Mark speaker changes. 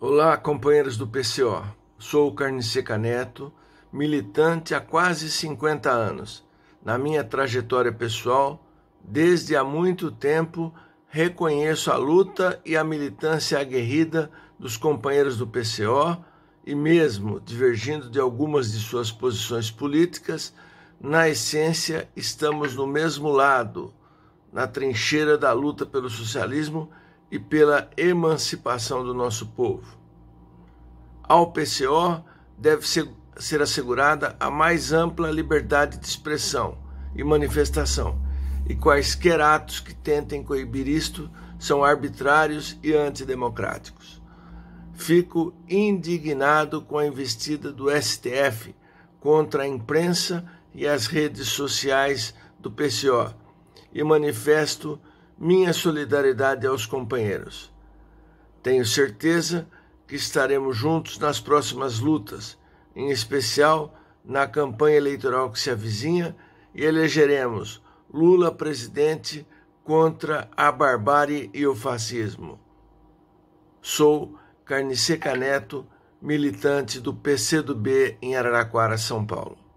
Speaker 1: Olá, companheiros do PCO. Sou o Carniceca Neto, militante há quase 50 anos. Na minha trajetória pessoal, desde há muito tempo, reconheço a luta e a militância aguerrida dos companheiros do PCO e, mesmo divergindo de algumas de suas posições políticas, na essência estamos no mesmo lado, na trincheira da luta pelo socialismo e pela emancipação do nosso povo. Ao PCO deve ser, ser assegurada a mais ampla liberdade de expressão e manifestação, e quaisquer atos que tentem coibir isto são arbitrários e antidemocráticos. Fico indignado com a investida do STF contra a imprensa e as redes sociais do PCO e manifesto minha solidariedade aos companheiros. Tenho certeza que estaremos juntos nas próximas lutas, em especial na campanha eleitoral que se avizinha, e elegeremos Lula presidente contra a barbárie e o fascismo. Sou Carniceca Neto, militante do PCdoB em Araraquara, São Paulo.